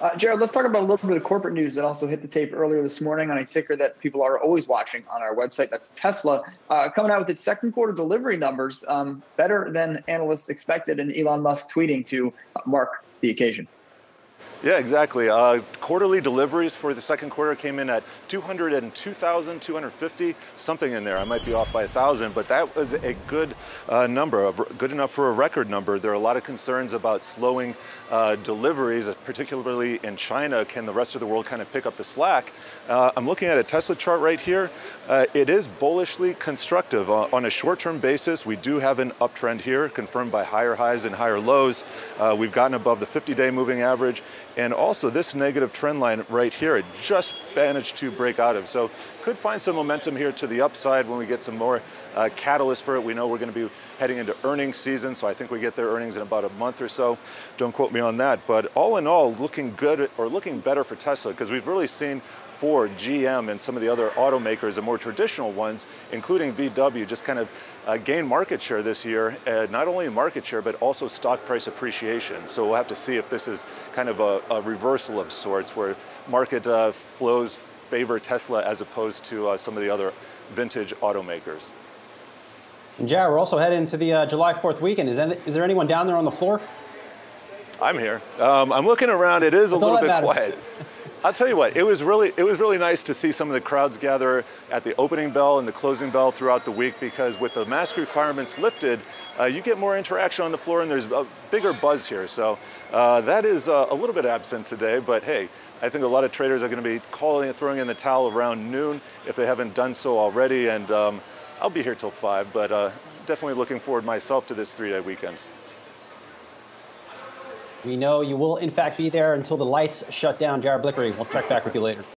Uh, Jared, let's talk about a little bit of corporate news that also hit the tape earlier this morning on a ticker that people are always watching on our website. That's Tesla, uh, coming out with its second quarter delivery numbers, um, better than analysts expected, and Elon Musk tweeting to mark the occasion. Yeah, exactly. Uh, quarterly deliveries for the second quarter came in at 202,250, something in there. I might be off by a thousand, but that was a good uh, number, good enough for a record number. There are a lot of concerns about slowing uh, deliveries, particularly in China. Can the rest of the world kind of pick up the slack? Uh, I'm looking at a Tesla chart right here. Uh, it is bullishly constructive. Uh, on a short-term basis, we do have an uptrend here, confirmed by higher highs and higher lows. we've gotten above the 50-day moving average and also this negative trend line right here, it just managed to break out of. So could find some momentum here to the upside when we get some more uh, catalyst for it. We know we're going to be heading into earnings season, so I think we get their earnings in about a month or so. Don't quote me on that, but all in all, looking good or looking better for Tesla because we've really seen Ford, GM, and some of the other automakers, the more traditional ones, including VW, just kind of uh, gain market share this year, uh, not only market share, but also stock price appreciation. So we'll have to see if this is kind of a, a reversal of sorts, where market uh, flows favor Tesla as opposed to uh, some of the other vintage automakers. And Jared, we're also heading into the uh, July 4th weekend. Is there anyone down there on the floor? I'm here. Um, I'm looking around. It is That's a little bit matters. quiet. I'll tell you what, it was really it was really nice to see some of the crowds gather at the opening bell and the closing bell throughout the week because with the mask requirements lifted, uh, you get more interaction on the floor and there's a bigger buzz here. So uh, that is uh, a little bit absent today, but hey, I think a lot of traders are going to be calling throwing in the towel around noon if they haven't done so already. And um, I'll be here till five, but uh, definitely looking forward myself to this three-day weekend. We know you will, in fact, be there until the lights shut down. Jared Blikre, we'll check back with you later.